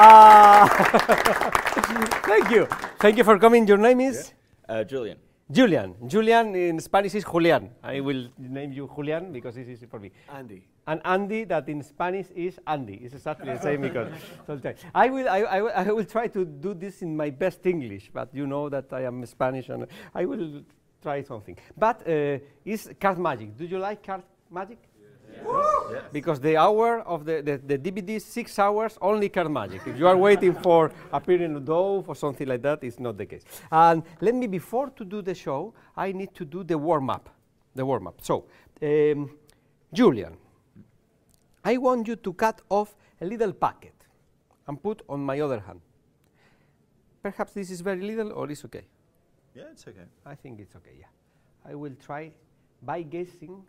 Uh, thank you. Thank you for coming. Your name is? Uh, Julian. Julian. Julian in Spanish is Julian. I will name you Julian because it's easy for me. Andy. And Andy, that in Spanish is Andy. It's exactly the same because. sometimes- I will, I, I, will- I will try to do this in my best English, but you know that I am Spanish and I will try something. But uh, it's card magic. Do you like card magic? Because the hour of the, the, the DVD is six hours, only card magic. If you are waiting for appearing Dove or something like that, it's not the case. And let me, before to do the show, I need to do the warm up. The warm up. So, um, Julian, I want you to cut off a little packet and put on my other hand. Perhaps this is very little or it's okay. Yeah, it's okay. I think it's okay, yeah. I will try by guessing,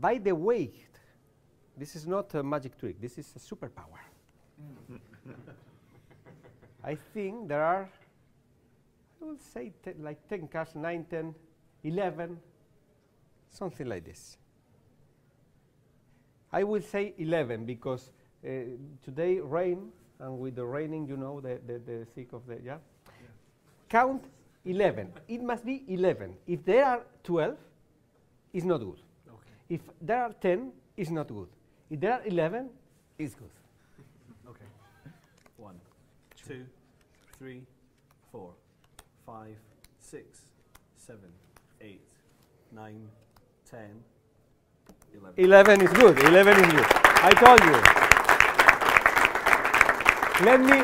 by the weight. This is not a magic trick, this is a superpower. I think there are, I will say like 10 cards, 9, 10, 11, something like this. I will say 11 because uh, today rain, and with the raining, you know, the, the, the thick of the, yeah? Count 11. It must be 11. If there are 12, it's not good. If there are 10, it's not good. If there are 11, it's good. Okay. One, two, three, four, five, six, seven, eight, nine, ten, eleven. 11 is good. 11 is good. I told you. Let me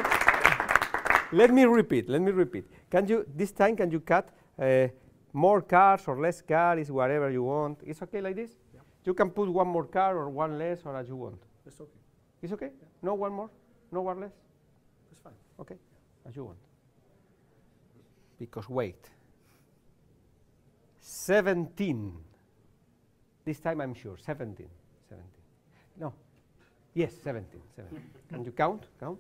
let me repeat. Let me repeat. Can you this time can you cut uh, more cards or less cards, whatever you want? It's okay like this. You can put one more card or one less or as you want. It's okay. It's okay. No one more. No one less. It's fine. Okay, as you want. Because wait. 17. This time I'm sure. 17. 17. No. Yes, 17. 17. Can you count? Count?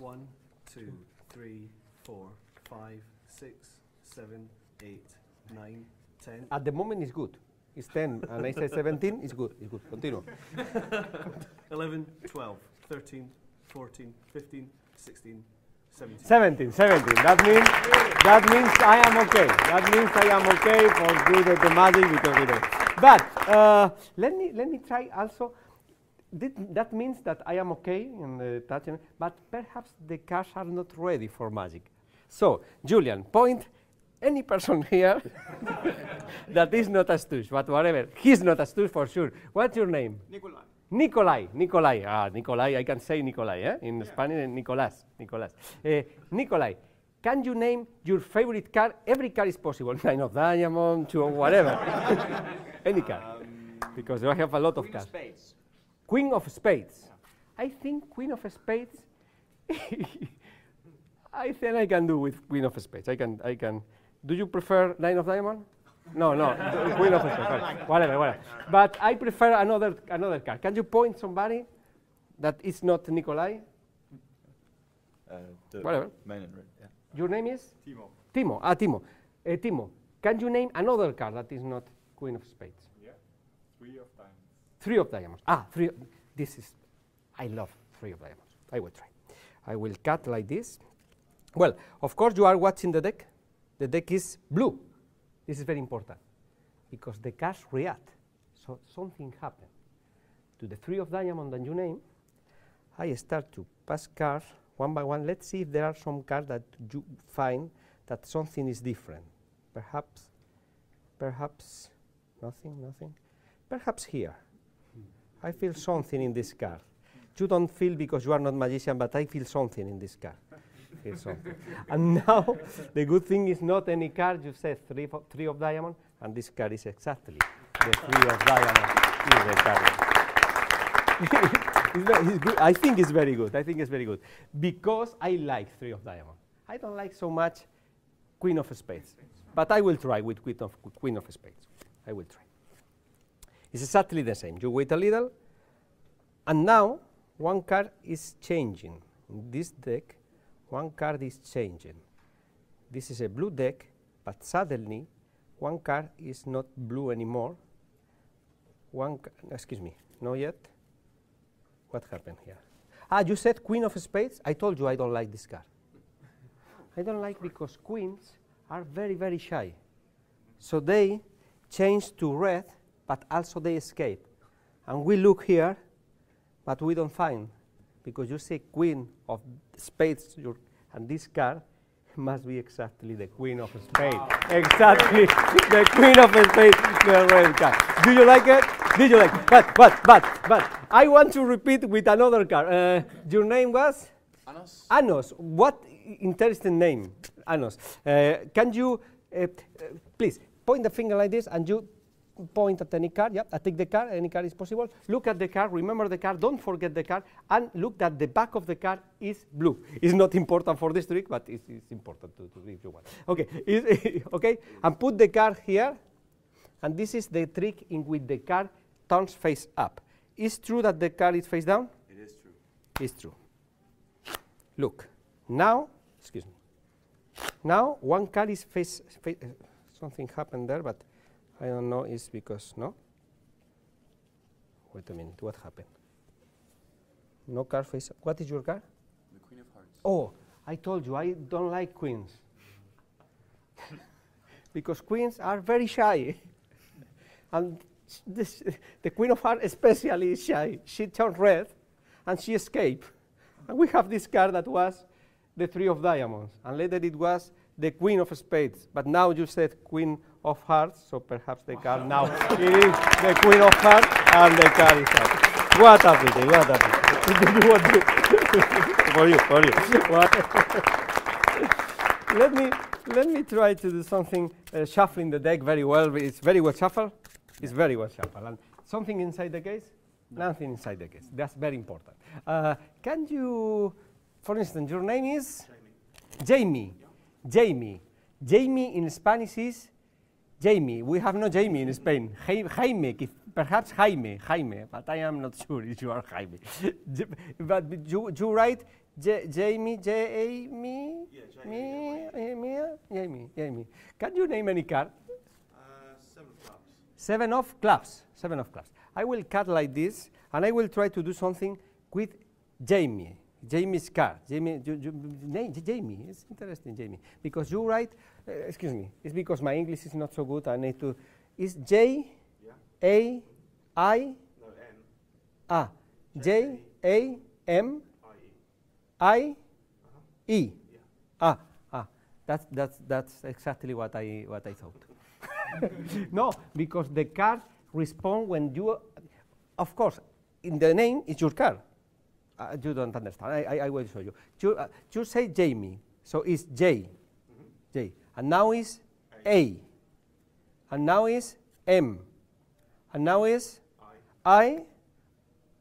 One, two, three, four, five, six, seven, eight, nine, ten. At the moment it's good. It's 10 and I say 17, it's good. It's good. Continue. 11, 12, 13, 14, 15, 16, 17. 17, 17. That means that means I am okay. That means I am okay for do the, magic because we. But uh, let me let me try also. Thi- that means that I am okay in the touching, but perhaps the cards are not ready for magic. So, Julian, point any person here that is not astute, but whatever. He's not astute for sure. What's your name? Nikolai. Nikolai, Nikolai, ah, Nikolai, I can say Nikolai, eh? in Spanish, Nicolás, Nicolás. Eh, Nikolai, can you name your favorite car? Every car is possible, nine of diamond, two of whatever, any card, because I have a lot of Queen of spades. Queen of Spades. I think Queen of Spades. I think I can do with Queen of Spades. I can. I can. Do you prefer Nine of Diamond? No, no. Queen of Spades. fine. Whatever, whatever. But I prefer another another card. Can you point somebody that is not Nikolai? Uh, Whatever. main and red, yeah. Your name is Timo. Timo. Ah, Timo. Uh, Timo. Can you name another card that is not Queen of Spades? Yeah. Three of diamonds. Three of diamonds. Ah, three. This is, I love three of diamonds. I will try. I will cut like this. Well, of course, you are watching the deck. The deck is blue. This is very important because the cards react. So something happened. To the three of diamond that you name, I start to pass cards one by one. Let's see if there are some cards that you find that something is different. Perhaps, perhaps, nothing, nothing. Perhaps here. I feel something in this card. You don't feel because you are not magician, but I feel something in this card. Something. and now the good thing is not any card. You said three, of- three of diamond, and this card is exactly the three of diamond. is the card. I think it's very good. I think it's very good because I like three of diamond. I don't like so much queen of spades, but I will try with queen of queen of spades. I will try. It's exactly the same. You wait a little, and now one card is changing. In this deck, one card is changing. This is a blue deck, but suddenly one card is not blue anymore. One, excuse me, not yet. What happened here? Ah, you said queen of spades? I told you I don't like this card. I don't like because queens are very, very shy. So they change to red, but also they escape. And we look here, but we don't find, because you say queen of spades, your, and this card must be exactly the queen of spades. Exactly, the queen of spades, the red card. Do you like it? Did you like it? But, but, but, but, I want to repeat with another card. Uh, your name was? Anos? Anos. What interesting name, Anos. Uh, can you, uh, uh, please, point the finger like this and you point at any card. Yeah, I take the card, any card is possible. Look at the card, remember the card, don't forget the card, and look that the back of the card is blue. It's not important for this trick, but it's, it's important to, to if you want. Okay, is- okay, and put the card here, and this is the trick in which the card turns face up. Is true that the card is face down? It is true. It's true. Look, now, excuse me. Now one card is face, fa- uh, something happened there, but I don't know. It's because no. Wait a minute. What happened? No card face. What is your card? The Queen of Hearts. Oh, I told you I don't like queens. because queens are very shy. and this, the Queen of Hearts especially is shy. She turned red and she escaped. And we have this card that was the Three of Diamonds. And later it was the Queen of Spades. But now you said Queen of Hearts, so perhaps the card now it is the Queen of Hearts and the card is out. What a pity, what a pity. You want to- for you, for you. Let me let me try to do something uh, shuffling the deck very well. It's very well shuffled. It's very well shuffled. And something inside the case? Nothing inside the case. That's very important. Uh, can you, for instance, your name is Jamie. Jamie. Jamie in Spanish is Jamie. We have no Jamie in Spain. Jai- Jaime, perhaps Jaime, Jaime, but I am not sure if you are Jaime. But you, you write J- Jamie, Jamie, me, Jamie, Jamie, Jamie. Can you name any card? Seven of clubs. Seven of clubs. I will cut like this, and I will try to do something with Jamie. Jamie's card. Jamie, you, you, name Jamie. It's interesting, Jamie, because you write. Uh, excuse me. It's because my English is not so good. I need to. Is J A I Ah J A M I E. Ah ah. That's that's that's exactly what I what I thought. no, because the card respond when you, of course, in the name is your card. Uh, you don't understand. I, I, I will show you. You, uh, you say Jamie, so it's J, J, and now is A, and now is M, and now is I,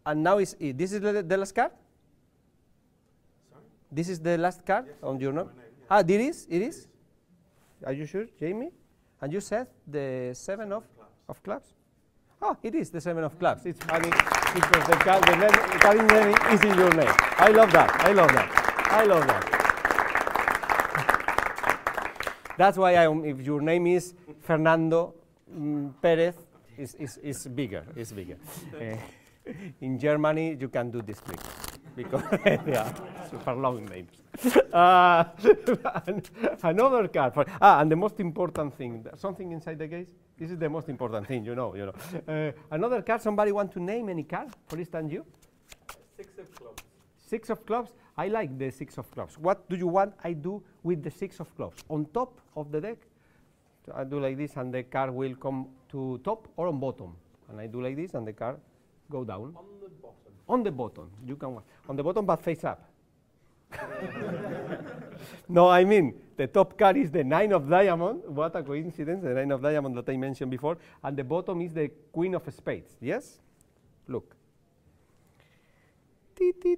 and now is E. This is the, the last card. Sorry? This is the last card on your name. Ah, it is. It is. Are you sure, Jamie? And you said the seven of of clubs. Oh, it is the seven of clubs. It's funny because the card, the name, the card in name is in your name. I love that. I love that. I love that. That's why I, am- if your name is Fernando mm, Perez, is is is bigger. Is bigger. Eh, in Germany, you can do this trick because they are super long names. Uh, another card. For, ah, and the most important thing, something inside the case. This is the most important thing, you know. You know. Uh, another card. Somebody want to name any card? For instance, you. Six of clubs. Six of clubs. I like the six of clubs. What do you want I do with the six of clubs? On top of the deck, So I do like this, and the card will come to top or on bottom. And I do like this, and the card go down. On the bottom. On the bottom, you can on the bottom, but face up. no, I mean the top card is the nine of diamond. What a coincidence! The nine of diamond that I mentioned before, and the bottom is the queen of spades. Yes, look.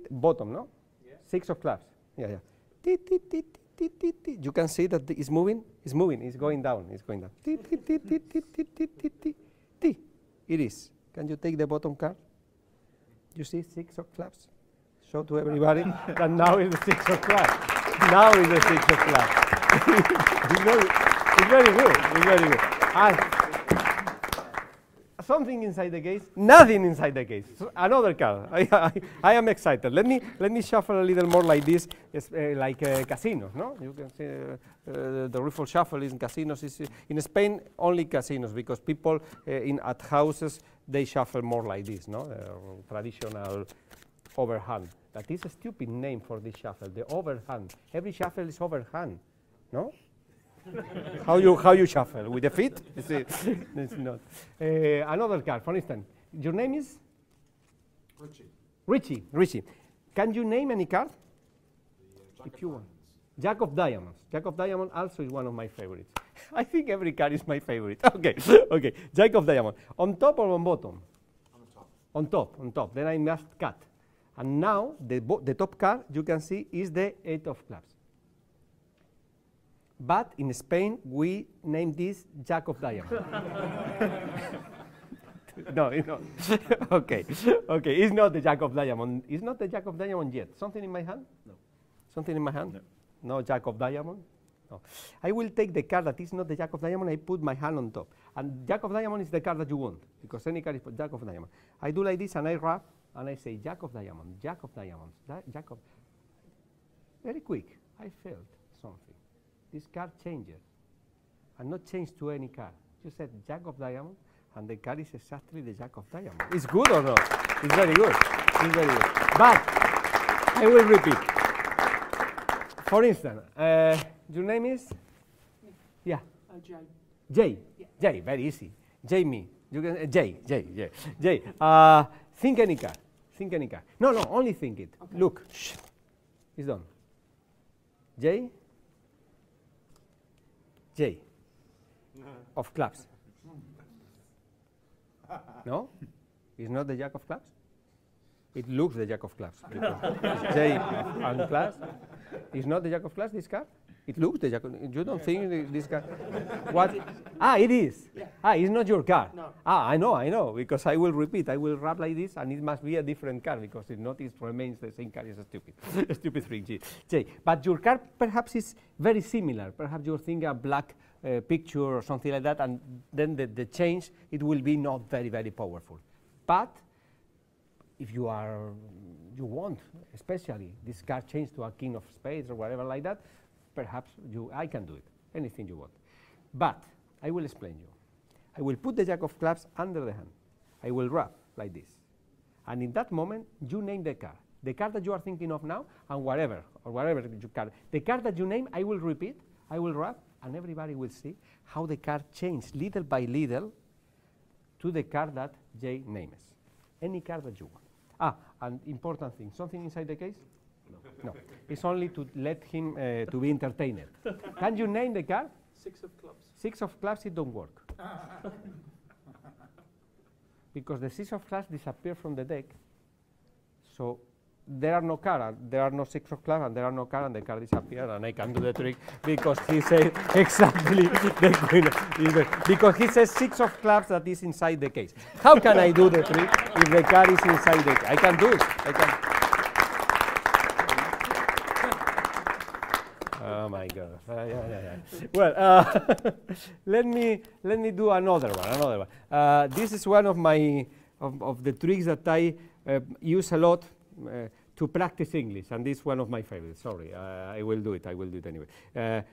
Bottom, no? six of clubs. Yeah, yeah. You can see that it's moving, it's moving, it's going down, it's going down. It is. Can you take the bottom card? You see six of clubs? Show to everybody that now is the six of clubs. Now is the six of clubs. it's, very, it's very good, it's very good. I, something inside the case, nothing inside the case. So another card. I, I, I am excited. Let me let me shuffle a little more like this, it's, uh, like uh, casinos. No, you can see uh, the riffle shuffle in casinos. Is in Spain only casinos because people in at houses they shuffle more like this. No, traditional overhand. That is a stupid name for this shuffle. The overhand. Every shuffle is overhand. No. how you how you shuffle with the feet? Is it- it's not. Uh, another card, for instance. Your name is Richie. Richie. Richie. Can you name any card? if you want. Jack of Diamonds. Jack of Diamonds also is one of my favorites. I think every card is my favorite. okay, okay. Jack of Diamonds. On top or on bottom? On top. On top, on top. Then I must cut. And now the, bo- the top card you can see is the eight of clubs. But in Spain we name this Jack of Diamonds. no, it's not. okay, okay. It's not the Jack of Diamond. It's not the Jack of Diamond yet. Something in my hand? No. Something in my hand? No. No Jack of Diamond? No. I will take the card that is not the Jack of Diamond, I put my hand on top. And Jack of Diamond is the card that you want, because any card is for Jack of Diamond. I do like this and I wrap and I say Jack of Diamond, Jack of Diamonds, Ja- Jack of. Very quick, I felt something. This card changes. And not changed to any card. You said Jack of Diamond, and the card is exactly the Jack of Diamond. It's good or not? It's very good. It's very good. But I will repeat. For instance, uh, your name is? Yeah. Uh, Jay. Jay. Jay, very easy. Jamie. You can, uh, Jay, Jay, Jay. Jay, uh, think any card. Think any card. No, no, only think it. Look. Shh. It's done. Jay? Jay. Of clubs. No? It's not the jack of clubs? It looks the jack of clubs. Jay and clubs. It's not the jack of clubs, this card? It looks the jack You don't think this car? What? Ah, it is. Ah, it's not your car. No. Ah, I know, I know, because I will repeat. I will wrap like this, and it must be a different car because if not, it remains the same car. It's a stupid, a stupid thing. J. But your car perhaps is very similar. Perhaps you're thinking a black uh, picture or something like that, and then the, the change, it will be not very, very powerful. But if you are, you want, especially this car change to a king of spades or whatever like that, perhaps you, I can do it, anything you want. But I will explain you. I will put the jack of clubs under the hand. I will wrap like this. And in that moment, you name the card. The card that you are thinking of now, and whatever, or whatever you card. The card that you name, I will repeat, I will wrap, and everybody will see how the card changed little by little to the card that Jay names. Any card that you want. Ah, and important thing, something inside the case? No. It's only to let him uh, to be entertained. Can you name the card? Six of clubs. Six of clubs, it don't work. because the six of clubs disappear from the deck. So there are no card, and there are no six of clubs, and there are no card, and the card disappear, and I can do the trick because he said exactly the queen. because he says six of clubs that is inside the case. How can I do the trick if the card is inside the case? I can do it. I can. Oh my! Uh, yeah, yeah, yeah. Well, uh, let me let me do another one. Another one. Uh, this is one of my of, of the tricks that I uh, use a lot uh, to practice English, and this is one of my favorites. Sorry, uh, I will do it. I will do it anyway.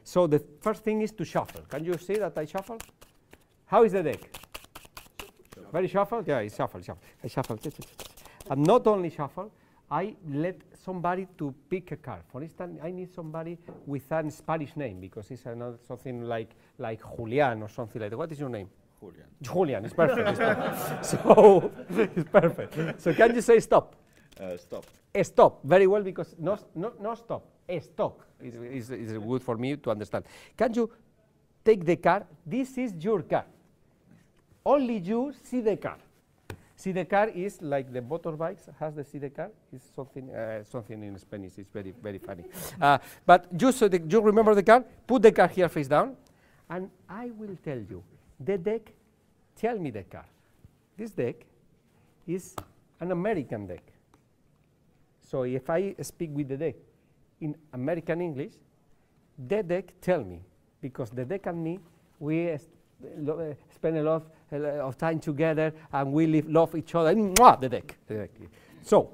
So the first thing is to shuffle. Can you see that I shuffle? How is the deck? Very shuffled? Yeah, it's shuffle, shuffle. I shuffle. And not only shuffle, I let somebody to pick a car. For instance, I need somebody with a Spanish name because it's another something like like Julian or something like that. What is your name? Julian. Julian. It's perfect. it's perfect. So it's perfect. So can you say stop? Uh, stop. Stop. Very well because no, no, no stop. Stop is, is, is good for me to understand. Can you take the car? This is your car. Only you see the card. See the card is like the motorbikes has the see the card. It's something uh, something in Spanish. It's very very funny. uh, but just so the, you remember the car. put the car here face down, and I will tell you the deck. Tell me the car. This deck is an American deck. So if I speak with the deck in American English, the deck tell me because the deck and me we uh, spend a lot of time together, and we live, love each other. Mwah, the deck. So,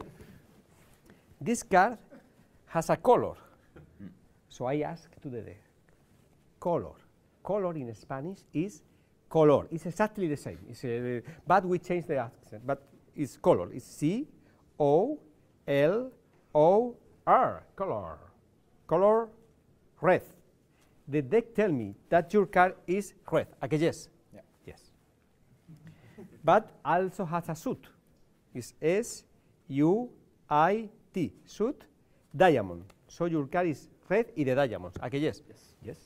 this card has a color. So I ask to the deck, color. Color in Spanish is color. It's exactly the same. Uh, but we change the accent. But it's color. It's C O L O R. Color. Color red. The deck tell me that your card is red. Okay, yes. But also has a suit. It's S U I T. Suit diamond. So your card is red y de diamonds. Okay, yes. Yes. Yes.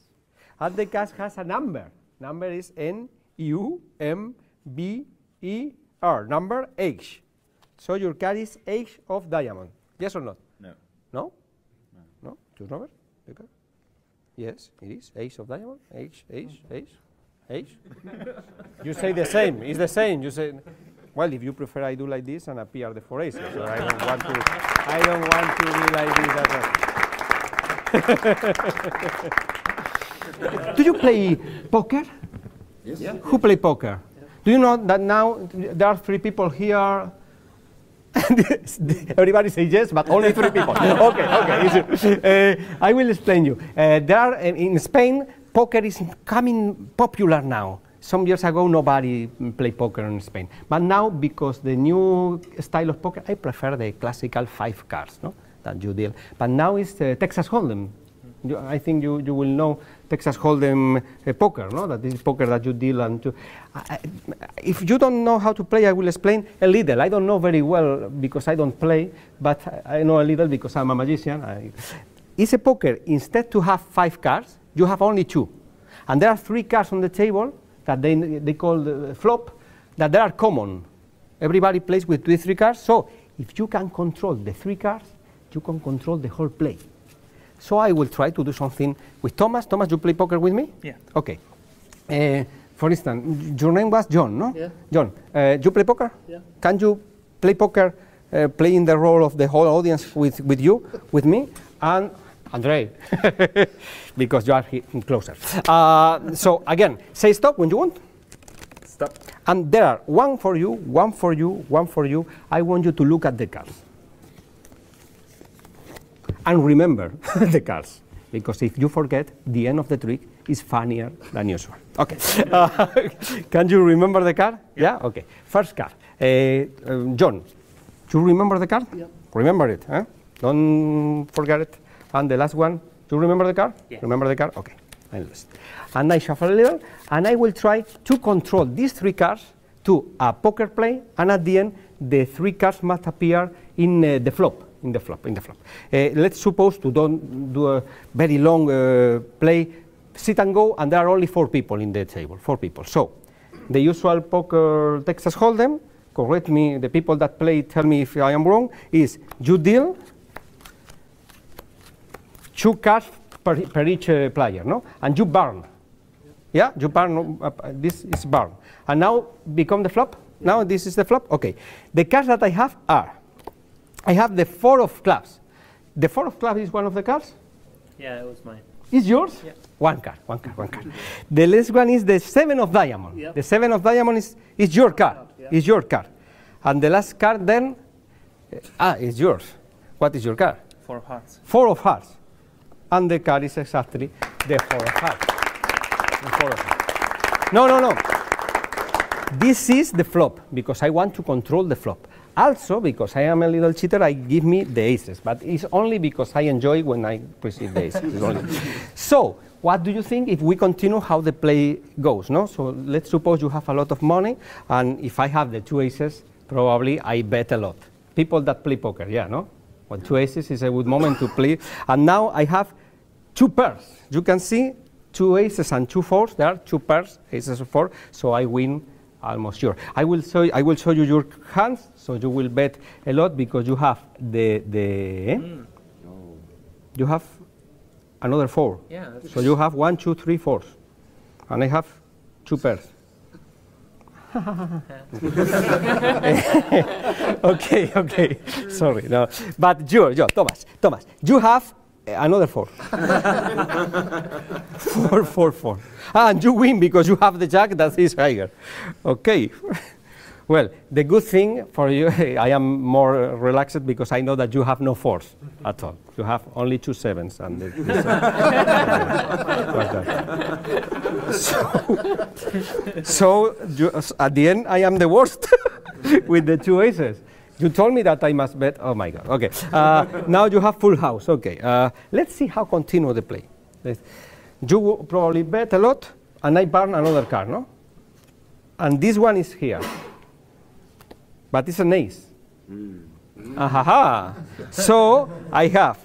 And the card has a number. Number is N U M B E R. Number H. So your card is H of diamond. Yes or not? No. No? No? Choose number? The? Yes, it is. H of diamond. H, H, H, H. you say the same. It's the same. You say, well, if you prefer, I do like this and appear the four aces. So I don't want to. I don't want to be like this. At all. do you play poker? Yes. Who play poker? Do you know that now there are three people here? Everybody say yes, but only three people. okay, okay. Uh, I will explain you. Uh, there are in, in Spain, poker is coming popular now. Some years ago, nobody played poker in Spain, but now because the new style of poker, I prefer the classical five cards, no, that you deal. But now it's uh, Texas Hold'em. I think you, you will know Texas Hold'em uh, poker, no? That is poker that you deal and if you don't know how to play, I will explain a little. I don't know very well because I don't play, but I I know a little because I'm a magician. I, it's a poker. Instead to have five cards, you have only two, and there are three cards on the table that they they call the flop that they are common. Everybody plays with these three cards. So if you can control the three cards, you can control the whole play. So I will try to do something with Thomas. Thomas, you play poker with me? Yeah. Okay. Uh, for instance, your name was John, no? Yeah. John, uh, you play poker? Yeah. Can you play poker, uh, playing the role of the whole audience with, with you, with me, and Andre, because you are he- closer. Uh, so again, say stop when you want. Stop. And there are one for you, one for you, one for you. I want you to look at the cards. And remember the cards. Because if you forget, the end of the trick is funnier than usual. Okay. Uh, can you remember the card? Yeah? Okay. First card. Uh, um, John, you remember the card? Yeah. Remember it. Huh? Don't forget it. And the last one, you remember the card? Yeah. Remember the card? Okay. I. And I shuffle a little, and I will try to control these three cards to a poker play, and at the end, the three cards must appear in uh, the flop. In the flop. In the flop. Uh, let's suppose to don't do a very long uh, play, sit and go, and there are only four people in the table. Four people. So, the usual poker Texas Hold'em. Correct me. The people that play tell me if I am wrong. Is you deal two cards per, per each uh, player, no? And you burn. Yeah, you burn. Uh, this is burn. And now become the flop. Now this is the flop. Okay. The cards that I have are. I have the four of clubs. The four of clubs is one of the cards. Yeah, it was mine. Is yours? Yeah. One card, one card, one card. the last one is the seven of diamond. Yep. The seven of diamond is, is your card. Yeah. Is your card. And the last card then, uh, ah, is yours. What is your card? Four of hearts. Four of hearts. And the card is exactly. The four of hearts. No, no, no. This is the flop because I want to control the flop. Also, because I am a little cheater, I give me the aces, but it's only because I enjoy when I receive the aces. So, what do you think if we continue how the play goes? No, so let's suppose you have a lot of money, and if I have the two aces, probably I bet a lot. People that play poker, yeah, no. Well, two aces is a good moment to play, and now I have two pairs. You can see two aces and two fours. There are two pairs, aces of four, so I win almost sure. I will show I will show you your hands, so you will bet a lot because you have the the eh? you have another four. Yeah, So you have one, two, three, fours, and I have two pairs. okay, okay. Sorry, no. But you, you, Thomas, Thomas, you have Another four. four, four, four. Ah, and you win because you have the jack that is higher. Okay. well, the good thing for you, I am more relaxed because I know that you have no fours at all. You have only two sevens. And the, so, so you, at the end, I am the worst with the two aces. You told me that I must bet. Oh my God. Okay. Uh, now you have full house. Okay. Uh, let's see how continue the play. You probably bet a lot, and I burn another card, no? And this one is here. But it's an ace. Ahaha. So I have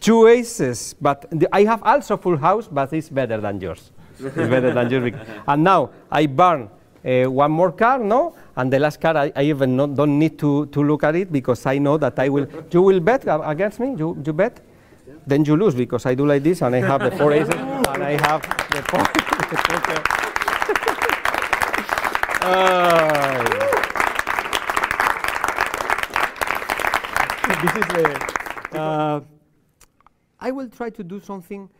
two aces, but I have also full house, but it's better than yours. it's better than yours. And now I burn uh, one more card, no? And the last card, I, I even not, don't need to, to look at it because I know that I will. You will bet against me? You, you bet? Then you lose because I do like this and I have the four aces and I have the four. the poker. Ah, this is a, uh, I will try to do something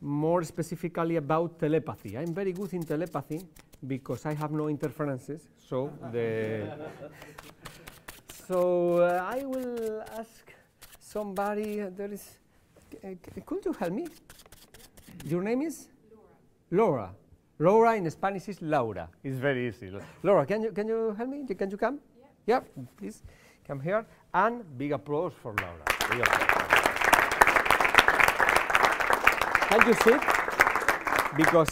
more specifically about telepathy. I'm very good in telepathy because I have no interferences. So the so uh, I will ask somebody. uh, there is. Uh, could you help me? Your name is Laura. Laura in Spanish is Laura. It's very easy. Laura, can you can you help me? Can you come? Yeah. please come here. And big applause for Laura. Big applause. Can you sit? Because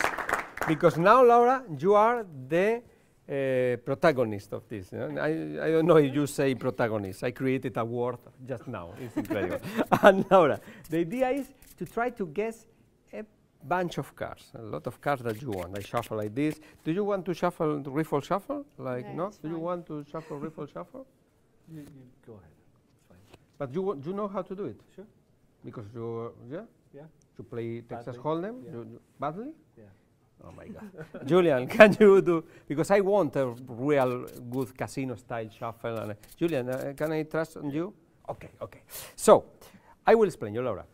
because now Laura, you are the uh, protagonist of this. you know. I, I don't know if you say protagonist. I created a word just now. It's incredible. and Laura, the idea is to try to guess a bunch of cards, a lot of cards that you want. I shuffle like this. Do you want to shuffle, riffle shuffle? Like No, no? Do you want to shuffle, riffle shuffle? You, you go ahead. It's fine. But you you know how to do it Sure. because you yeah Yeah. you play Texas Hold'em yeah. you, you- badly. Yeah. Oh my God, Julian, can you do? Because I want a real good casino style shuffle. And uh, Julian, uh, can I trust on you? Okay, okay. So, I will explain you, Laura.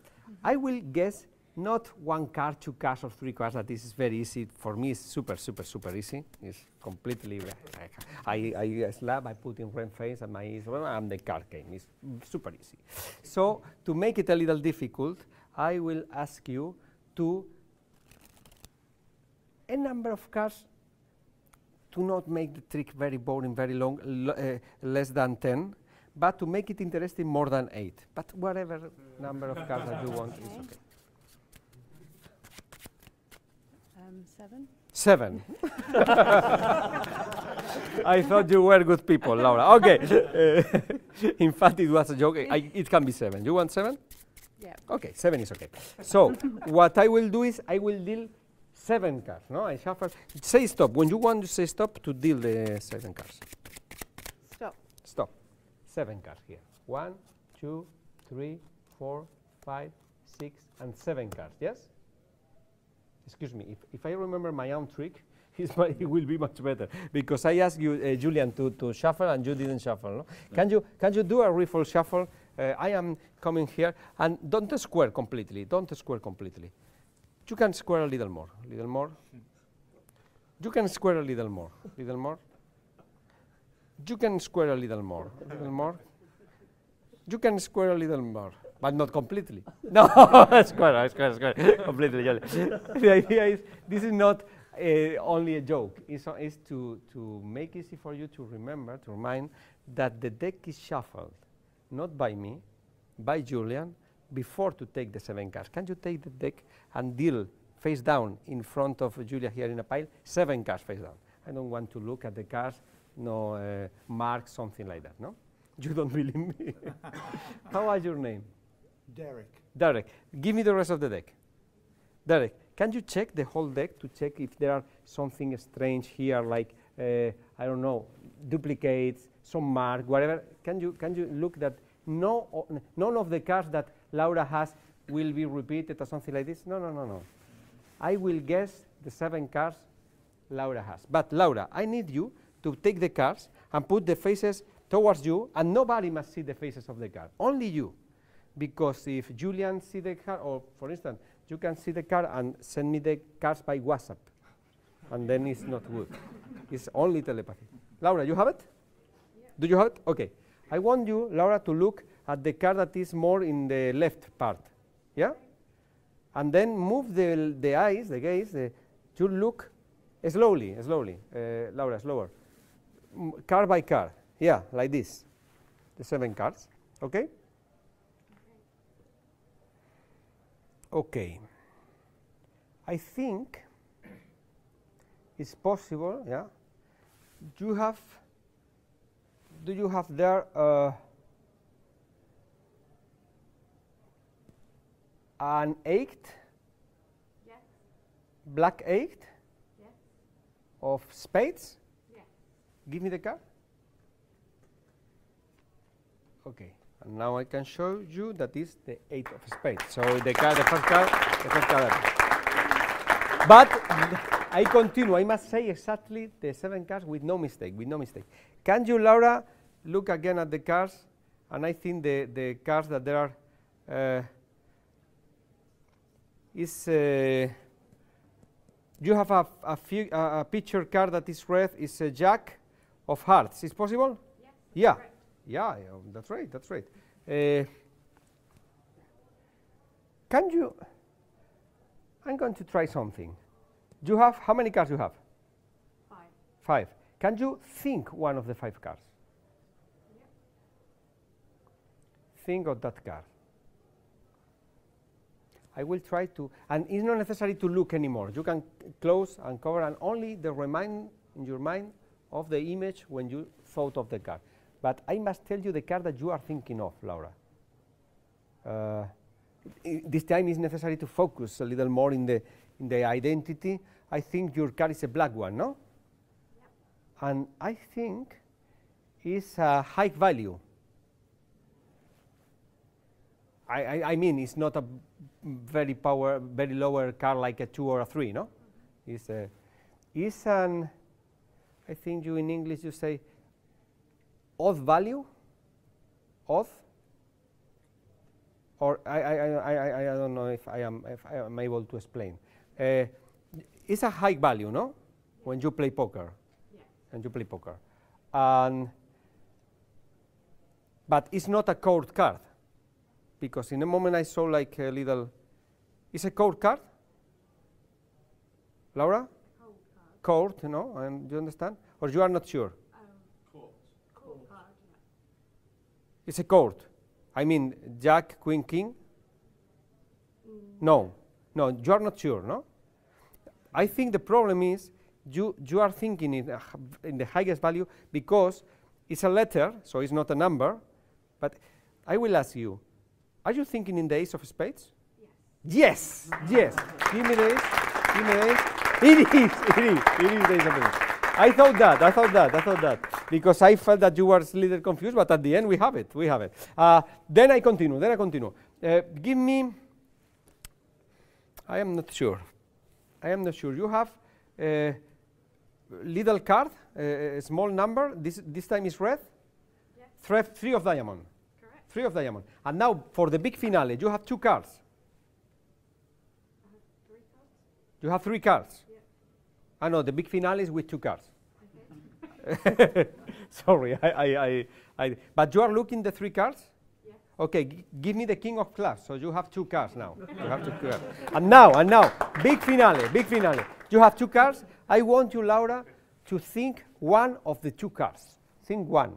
I will guess not one card, two cards, or three cards. That this is very easy for me. It's super, super, super easy. It's completely. I, I slap. I put in red face and my and the card game. It's super easy. So, to make it a little difficult, I will ask you to a number of cards to not make the trick very boring, very long, uh, less than 10, but to make it interesting, more than 8. But whatever number of cards that you want is Okay. okay. Um, seven? 7. I thought you were good people, Laura. Okay. In fact, it was a joke. I, it can be 7. You want 7? Yeah. Okay, 7 is okay. So, what I will do is I will deal 7 cards. No, I shuffle. Say stop. When you want to say stop, to deal the 7 cards. Stop. Stop. Seven cards here. One, two, three, four, five, six, and seven cards. Yes? Excuse me. If, if I remember my own trick, it's it will be much better because I asked you, uh, Julian, to, to shuffle and you didn't shuffle. No? Can you can you do a riffle shuffle? Uh, I am coming here and don't square completely. Don't square completely. You can square a little more. Little more. You can square a little more. Little more. You can square a little more. A little more. You can square a little more, but not completely. No, square, square, square, completely. The idea is this is not uh, only a joke. It's, o- it's to, to make easy for you to remember, to remind that the deck is shuffled, not by me, by Julian, before to take the seven cards. Can you take the deck and deal face down in front of Julia here in a pile? Seven cards face down. I don't want to look at the cards, no uh, mark, something like that, no? You don't believe me. How was your name? Derek. Derek, give me the rest of the deck. Derek, can you check the whole deck to check if there are something strange here, like uh, I don't know, duplicates, some mark, whatever? Can you can you look that no none of the cards that Laura has will be repeated or something like this? No, no, no, no. I will guess the seven cards Laura has. But Laura, I need you to take the cards and put the faces towards you, and nobody must see the faces of the card. Only you. Because if Julian see the car, or for instance, you can see the car and send me the cards by WhatsApp, and then it's not good. it's only telepathy. Laura, you have it? Do you have it? Okay. I want you, Laura, to look at the card that is more in the left part. Yeah? And then move the, the eyes, the gaze, the, you look slowly, slowly. Uh, Laura, slower. M- card by card. Yeah, like this. The seven cards. Okay? Okay. I think it's possible, yeah. You have, do you have there uh, an eight, Yes. black eight Yes. of spades? Yes. Give me the card. Okay, and now I can show you that is the eight of spades. So the card, the first card, the first card. But I continue. I must say exactly the seven cards with no mistake. With no mistake. Can you, Laura, look again at the cards? And I think the the cards that there are uh, is. Uh, you have a, a, few, a, a picture card that is red. Is a jack of hearts. Is it possible? Yes. Yeah. Correct. Yeah, yeah, that's right, that's right. Uh, can you? I'm going to try something. You have how many cards you have? Five. Five. Can you think one of the five cards? Think of that car. I will try to, and it's not necessary to look anymore. You can close and cover, and only the remind in your mind of the image when you thought of the card. But I must tell you the card that you are thinking of, Laura. Uh, this time is necessary to focus a little more in the in the identity. I think your card is a black one, no? And I think it's a high value. I, I, I mean, it's not a very power, very lower card like a two or a three, no? It's a, it's an, I think you in English you say odd value, odd, or I, I, I, I, I- don't know if I am, if I am able to explain. Uh, it's a high value, no? When you play poker, Yes. and you play poker, and but it's not a code card because in a moment I saw like a little. It's a code card, Laura. Cold card. Code, no? And do you understand? Or you are not sure? Um, cold card. Yeah. It's a court. I mean, Jack, Queen, King. No, no, you are not sure, no? I think the problem is you, you are thinking in, in the highest value because it's a letter, so it's not a number. But I will ask you, are you thinking in the ace of spades? Yes. Yes, yes. Give me the ace. Give me the ace. It is, it is, it is the ace of spades. I thought that, I thought that, I thought that. Because I felt that you were a little confused, but at the end we have it, we have it. Uh, then I continue, then I continue. Uh, give me, I am not sure. I am not sure. You have a little card, uh, a small number. This, this time is red. Yes. Three, three of diamond. Correct. Three of diamond. And now for the big finale, you have two cards. I have three cards. You have three cards. Yeah. I know the big finale is with two cards. Sorry, I, I, I, I, but you are looking the three cards. Yes. Okay, give me the king of clubs. So you have two cards now. you have two cards. And now, and now, big finale, big finale. You have two cards. I want you, Laura, to think one of the two cards. Think one.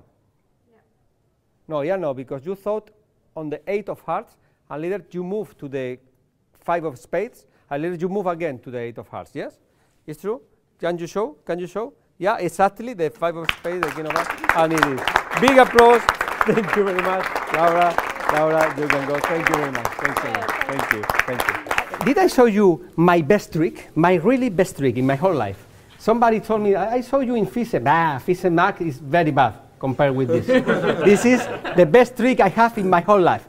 Yeah. No, yeah, no, because you thought on the eight of hearts, and later you move to the five of spades, and later you move again to the eight of hearts. Yes, it's true. Can you show? Can you show? Yeah, exactly. The five of spades, the king of hearts, and it is. Big applause. Thank you very much, Laura. Laura, you can go. Thank you very much. Thank you. Thank you. Thank you. Did I show you my best trick? My really best trick in my whole life. Somebody told me I I saw you in Fise. Ah, Fise Mac is very bad compared with this. this is the best trick I have in my whole life.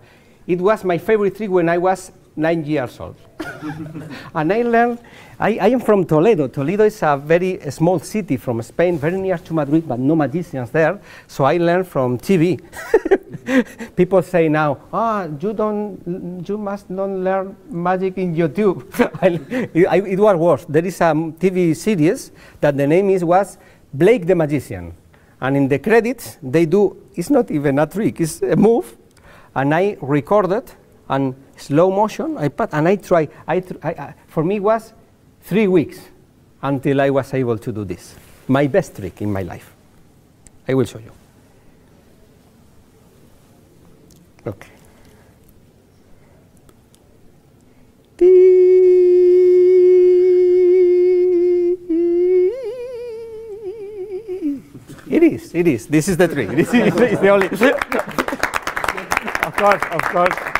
It was my favorite trick when I was nine years old. and I learned, I, I am from Toledo. Toledo is a very small city from Spain, very near to Madrid, but no magicians there. So I learned from TV. People say now, ah, you don't, you must not learn magic in YouTube. I, I, it was worse. There is a TV series that the name is was Blake the Magician. And in the credits, they do, it's not even a trick, it's a move. And I recorded and slow motion, I put, and I try, I, tr- I, I, for me was three weeks until I was able to do this. My best trick in my life. I will show you. Okay. It is, it is. This is the trick. This is, is the only. of course, of course.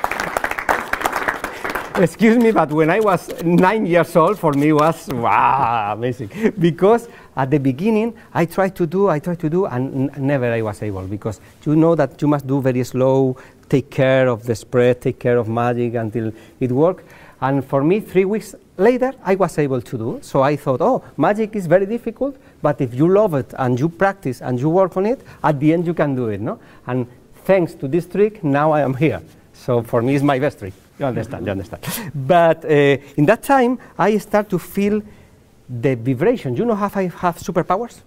Excuse me, but when I was nine years old, for me was wow, amazing. Because at the beginning, I tried to do, I tried to do, and never I was able. Because you know that you must do very slow, take care of the spread, take care of magic until it works. And for me, three weeks later, I was able to do. So I thought, oh, magic is very difficult, but if you love it and you practice and you work on it, at the end you can do it, no? And thanks to this trick, now I am here. So for me, it's my best trick. You understand? You understand? But uh, in that time, I start to feel the vibration. You know how I have superpowers?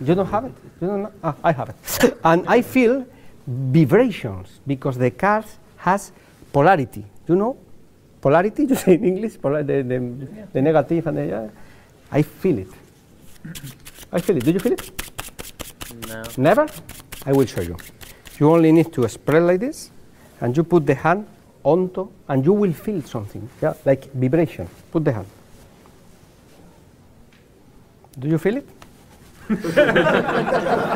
you don't have it? You don't know? Ah, I have it. and I feel vibrations because the card has polarity. You know? Polarity, you say in English? Polar, the, the, the negative and the. Yeah. I feel it. I feel it. Do you feel it? No. Never? I will show you. You only need to spread like this, and you put the hand onto, and you will feel something, yeah, like vibration. Put the hand. Do you feel it?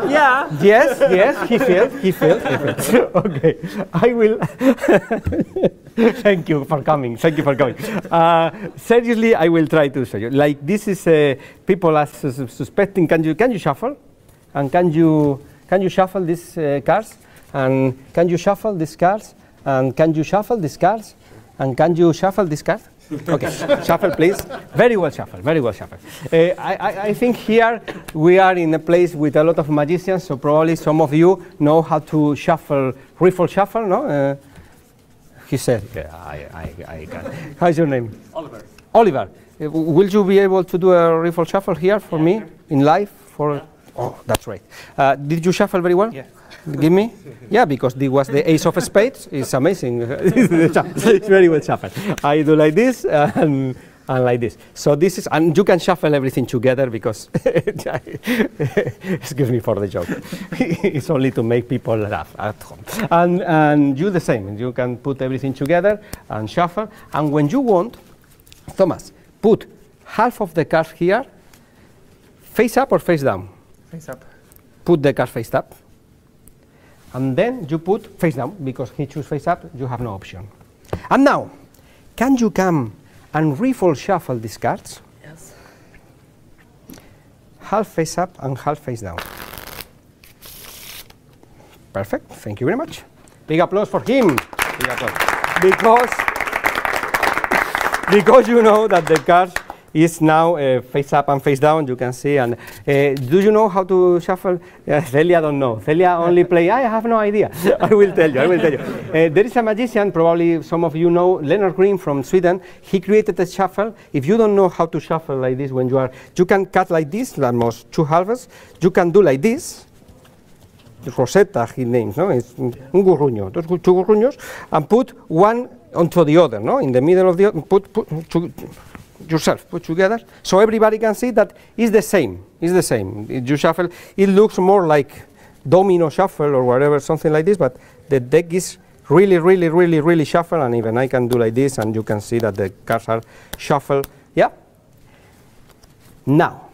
Yeah. Yes, yes, he feels, he feels, he feels. okay, I will. Thank you for coming. Thank you for coming. Uh, seriously, I will try to show you. Like this is uh, people are sus- suspecting. Can you can you shuffle? And can you can you shuffle these uh, cards? And can you shuffle these cards? And can you shuffle these cards? And can you shuffle this card? Okay, shuffle, please. Very well shuffle. Very well shuffle. Uh, I, I, I think here we are in a place with a lot of magicians, so probably some of you know how to shuffle, riffle shuffle, no? Uh, he said, yeah, I, I, I can. How's your name? Oliver. Oliver. Uh, will you be able to do a riffle shuffle here for me in live? For oh, that's right. Uh, did you shuffle very well? Yeah. Give me. Yeah, because this was the ace of spades. It's amazing. it's very well shuffled. I do like this and, and like this. So this is, and you can shuffle everything together because, excuse me for the joke. it's only to make people laugh at home. And, and you the same. You can put everything together and shuffle. And when you want, Thomas, put half of the cards here, face up or face down. Face up. Put the card face up. And then you put face down because he choose face up, you have no option. And now, can you come and riffle shuffle these cards? Yes. Half face up and half face down. Perfect. Thank you very much. Big applause for him. Big applause. Because, because you know that the card is now uh, face up and face down. You can see. And uh, do you know how to shuffle? Yeah, Celia don't know. Celia only play. I have no idea. I will tell you. I will tell you. Uh, there is a magician. Probably some of you know Lennart Green from Sweden. He created a shuffle. If you don't know how to shuffle like this, when you are, you can cut like this, almost two halves. You can do like this. Rosetta, he names, no? It's un gurruño, dos two gurruños, and put one onto the other, no? In the middle of the other, put, put to, yourself, put together, so everybody can see that it's the same, it's the same. If you shuffle, it looks more like domino shuffle or whatever, something like this, but the deck is really, really, really, really shuffle, and even I can do like this, and you can see that the cards are shuffled, yeah? Now,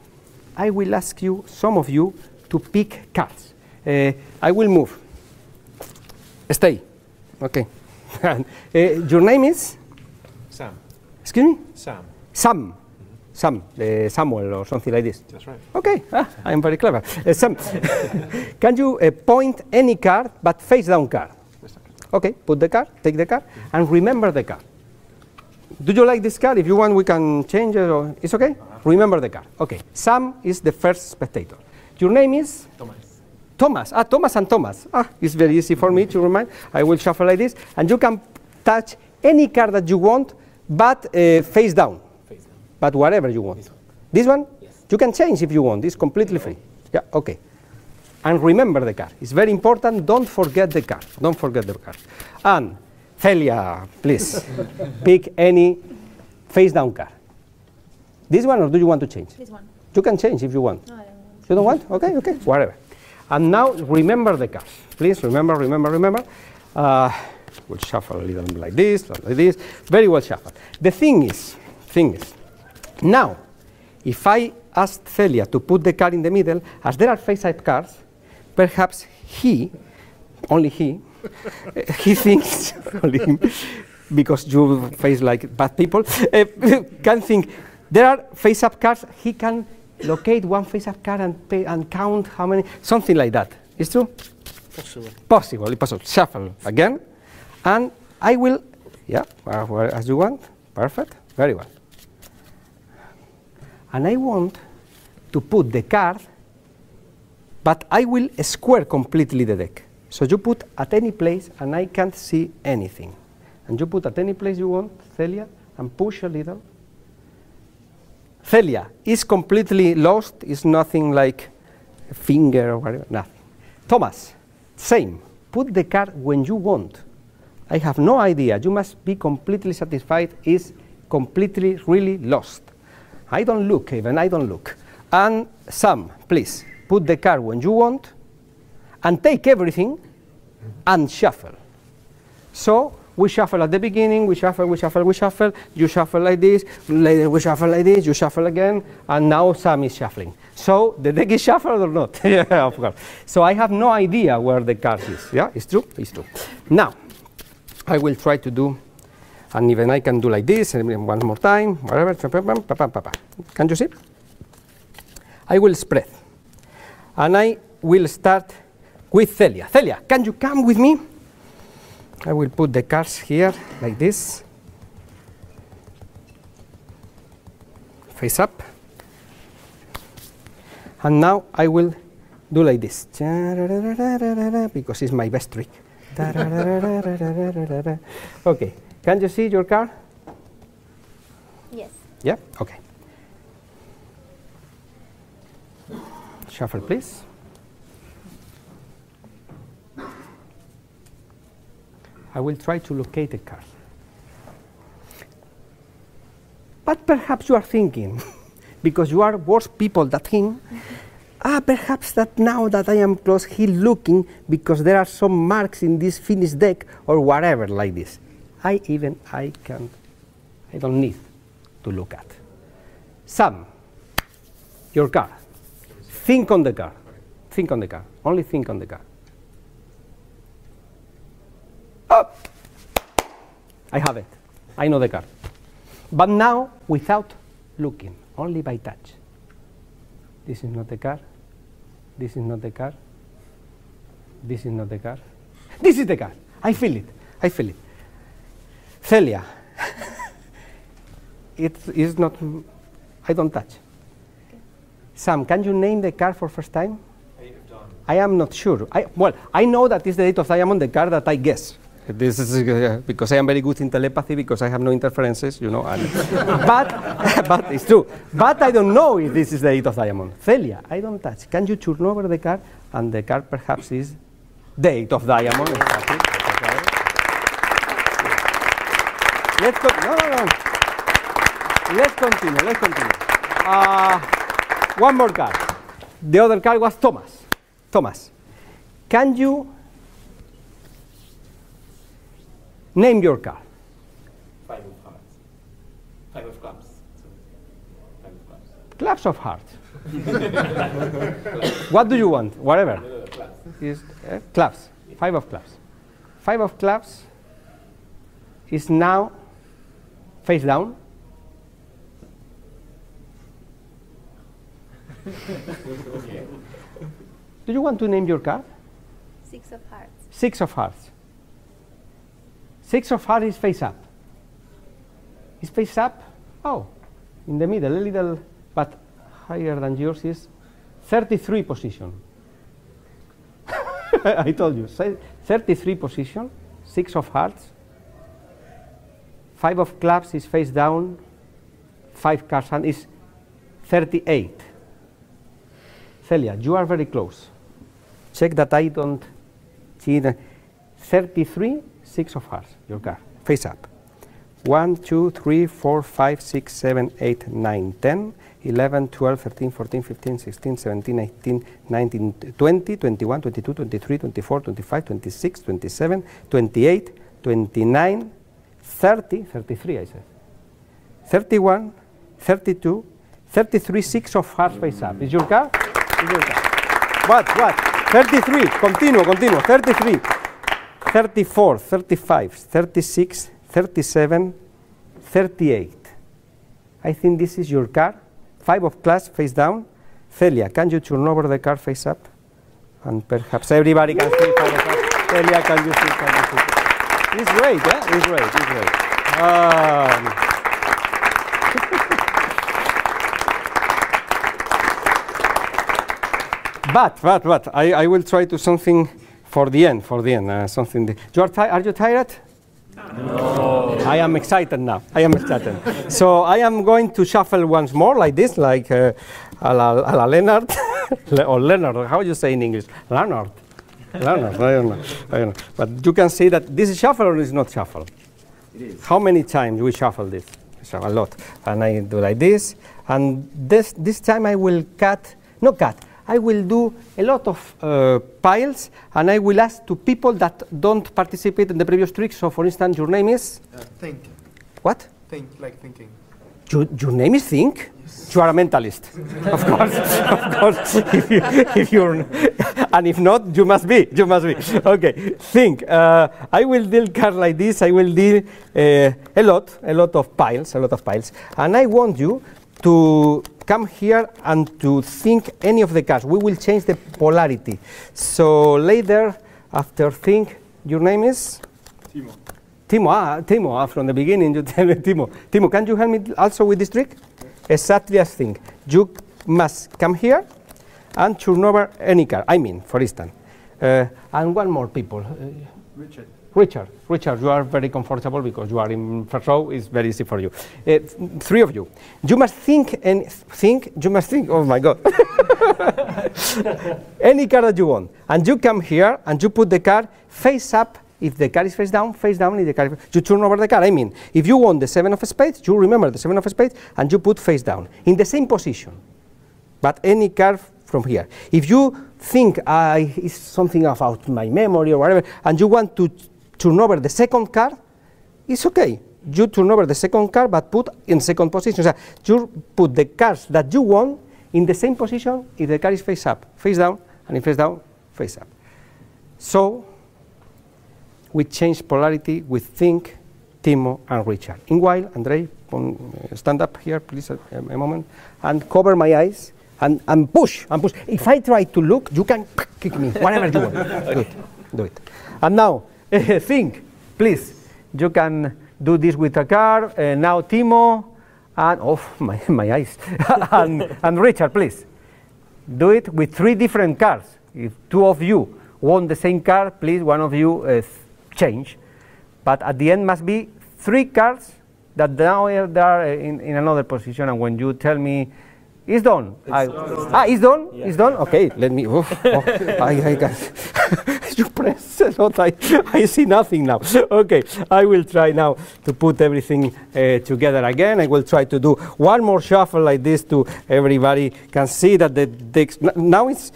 I will ask you, some of you, to pick cards. Uh, I will move. Stay. Okay. uh, your name is? Sam. Excuse me? Sam. Sam. Sam. Uh, Samuel or something like this. That's right. Okay. Ah, I am very clever. Uh, Sam, can you uh, point any card but face down card? Okay. Put the card, take the card, and remember the card. do you like this card? If you want, we can change it. Or it's okay. Remember the card. Okay. Sam is the first spectator. Your name is Thomas. Thomas. Ah, Thomas and Thomas. Ah, it's very easy for me to remind. I will shuffle like this, and you can touch any card that you want, but uh, face down. Face down. But whatever you want. This one. This one? Yes. You can change if you want. It's completely free. Yeah, okay. And remember the card. It's very important. Don't forget the card. Don't forget the card. And Celia, please pick any face down card. This one, or do you want to change? This one. You can change if you want. No, I don't want. You don't want? Okay, okay, whatever. And now remember the cards. Please remember, remember, remember. Uh, we'll shuffle a little bit like this, like this. Very well shuffled. The thing is, thing is, now, if I ask Celia to put the card in the middle, as there are face-up cards, perhaps he, only he, he thinks, only him, because you face like bad people, uh, can think there are face-up cards. He can locate one face-up card and, pay, and count how many, something like that. Is true? Possible. Possible, possible. Shuffle again, and I will, yeah, as you want. Perfect, very well. And I want to put the card, but I will square completely the deck. So you put at any place, and I can't see anything. And you put at any place you want, Celia, and push a little. Celia is completely lost. It's nothing like a finger or whatever. Nothing. Thomas, same. Put the card when you want. I have no idea. You must be completely satisfied. Is completely really lost. I don't look even. I don't look. And Sam, please put the card when you want, and take everything, and shuffle. So we shuffle at the beginning, we shuffle, we shuffle, we shuffle, you shuffle like this, later we shuffle like this, you shuffle again, and now Sam is shuffling. So the deck is shuffled or not? yeah, of course. So I have no idea where the card is. Yeah, it's true? It's true. Now, I will try to do, and even I can do like this, and one more time, whatever. Can you see? I will spread. And I will start with Celia. Celia, can you come with me? I will put the cards here like this. Face up. And now I will do like this. Because it's my best trick. Okay. Can you see your car? Yes. Yeah? Okay. Shuffle, please. I will try to locate a car. But perhaps you are thinking, because you are worse people than him, ah, perhaps that now that I am close, he looking because there are some marks in this finished deck or whatever like this. I even, I can, I don't need to look at. Sam, your car. Think on the car. Think on the car. Only think on the car. Oh! I have it. I know the car. But now, without looking, only by touch. This is not the car. This is not the car. This is not the car. This is the car. I feel it. I feel it. Celia. it is not. I don't touch. Sam, can you name the card for first time? I am not sure. I, well, I know that is the date of diamond, the card that I guess. This is uh, because I am very good in telepathy because I have no interferences, you know. But, but it's true. But I don't know if this is the date of diamond. Celia, I don't touch. Can you turn over the card? And the card perhaps is date of diamond. exactly. Let's go. No, no, no. Let's continue. Let's continue. Uh, one more card. The other card was Thomas. Thomas, can you name your card? Five of hearts. Five of clubs. Five of clubs. Clubs of hearts. what do you want? Whatever. No, no, clubs. Is uh, clubs. Five of clubs. Five of clubs is now face down. Do you want to name your card? Six of hearts. Six of hearts. Six of hearts is face up. is face up. Oh, in the middle, a little, but higher than yours is 33 position. I told you, 33 position, six of hearts, five of clubs is face down, five cards and is 38. Celia, you are very close. Check that I don't see the 33, six of hearts, your card, face up. 1, 2, 3, 4, 5, 6, 7, 8, 9, 10, 11, 12, 13, 14, 15, 16, 17, 18, 19, 20, 21, 22, 23, 24, 25, 26, 27, 28, 29, 30, 33 I said, 31, 32, 33, 6 of hearts face up. Is your card? Is your card. What, what? 33, continue, continue, 33, 34, 35, 36, 37, 38. I think this is your card. Five of clubs face down. Celia, can you turn over the card face up? And perhaps everybody can see. Celia, can you see? Can you see? It's great, eh? It's great, he's great. Um, but, but, but, I, I will try to something for the end, for the end, uh, something. The, you are, are you tired? No. I am excited now. I am excited. so I am going to shuffle once more like this, like uh, a, la, a la Leonard, Le- or Leonard, how do you say in English? Leonard. Leonard, I don't know. I don't know. But you can see that this is shuffle or is not shuffle? It is. How many times we shuffle this? So a lot. And I do like this. And this, this time I will cut, no cut, I will do a lot of uh, piles and I will ask to people that don't participate in the previous trick. So for instance, your name is, Uh, think. what? Think, like thinking. Your, your name is Think? You are a mentalist. of course, of course. if, you, if you're, and if not, you must be. You must be. Okay, think. Uh, I will deal cards like this. I will deal uh, a lot, a lot of piles, a lot of piles. And I want you to come here and to think any of the cards. We will change the polarity. So later, after think, your name is? Timo. Timo, ah, Timo, ah, from the beginning you tell me Timo. Timo, can you help me also with this trick? Exactly as thing. You must come here and turn over any card. I mean, for instance. Uh, and one more people. Uh, Richard. Richard, Richard, you are very comfortable because you are in first row. It's very easy for you. Uh, three of you. You must think and think. You must think. Oh my God! Any card that you want, and you come here and you put the card face up. If the card is face down, face down. If the card, you turn over the card. I mean, if you want the seven of spades, you remember the seven of spades, and you put face down in the same position but any card from here. If you think ah, I is something about my memory or whatever, and you want to turn over the second card, it's okay. You turn over the second card, but put in second position. So you put the cards that you want in the same position if the card is face up, face down, and if face down, face up. So we change polarity with Think, Timo, and Richard. In while, Andre, uh, stand up here, please, a, a moment, and cover my eyes, and, and push, and push. If I try to look, you can kick me, whatever you want. do it, do it. And now, think, please. You can do this with a card. Uh, now, Timo, and oh, my, my eyes, and, and Richard, please. Do it with three different cards. If two of you want the same card, please, one of you uh, change. But at the end must be three cards that now they are in, in another position. And when you tell me it's done, I, ah, it's done, it's done. Okay, let me. oof, oh, I, I can. you press a lot. I, I see nothing now. Okay, I will try now to put everything uh, together again. I will try to do one more shuffle like this to everybody can see that the decks now it's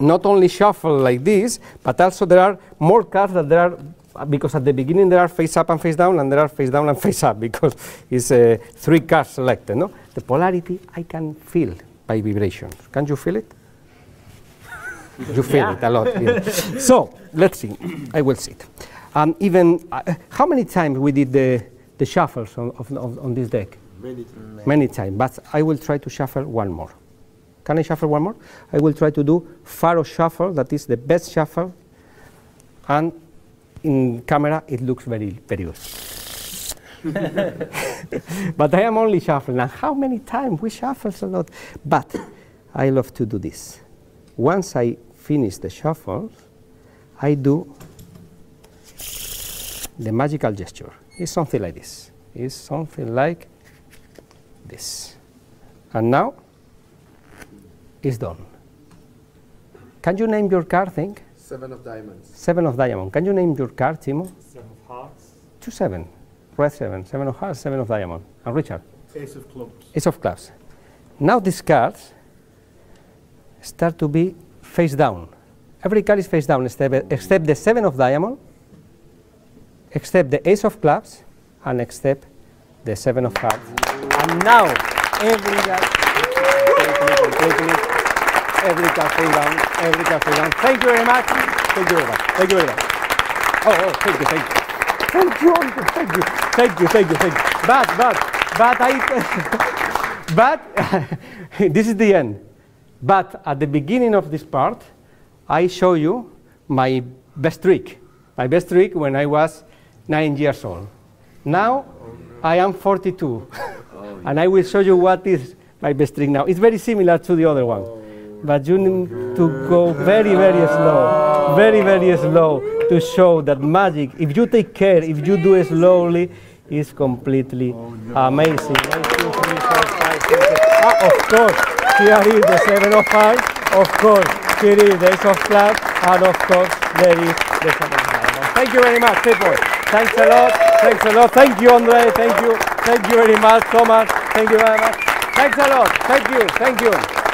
not only shuffle like this, but also there are more cards that there are uh, because at the beginning there are face up and face down, and there are face down and face up because it's uh, three cards selected. No, the polarity I can feel by vibrations. Can you feel it? you feel it a lot. yeah. so let's see. I will see it. Um, even uh, how many times we did the the shuffles on, of, of, on this deck? Many times. many times, but I will try to shuffle one more. Can I shuffle one more? I will try to do Faro shuffle, that is the best shuffle, and in camera it looks very, very good. but I am only shuffling. And how many times we shuffle a lot? But I love to do this. Once I finish the shuffle, I do the magical gesture. It's something like this. It's something like this. And now it's done. Can you name your card, think? Seven of diamonds. Seven of diamond. Can you name your card, Timo? Seven of hearts. Two seven. Red seven. Seven of hearts, seven of diamond. And Richard? Ace of clubs. Ace of clubs. Now these cards start to be face down. Every card is face down except, except the seven of diamond, except the ace of clubs, and except the seven of hearts. And now every card, completely, every face down, every face down. Thank you very much. Thank you very much. Thank you very much. Oh, oh, thank you, thank you. Thank you, thank you, thank you, thank you, thank you. But, but, but I, but this is the end. But at the beginning of this part, I show you my best trick. My best trick when I was nine years old. Now I am 42, and I will show you what is my best trick now. It's very similar to the other one, oh. But you need to go very, very slow, very, very slow to show that magic. If you take care, if you do it slowly, is completely amazing. Five, six, seven. Ah, of course, here is the seven of hearts. Of course, here is the ace of clubs, and of course, there is the seven of diamonds. Thank you very much, people. Thanks a lot. Thanks a lot. Thank you, Andre. Thank you. Thank you very much, Thomas. Thank you very much. Thanks a lot. Thank you. Thank you.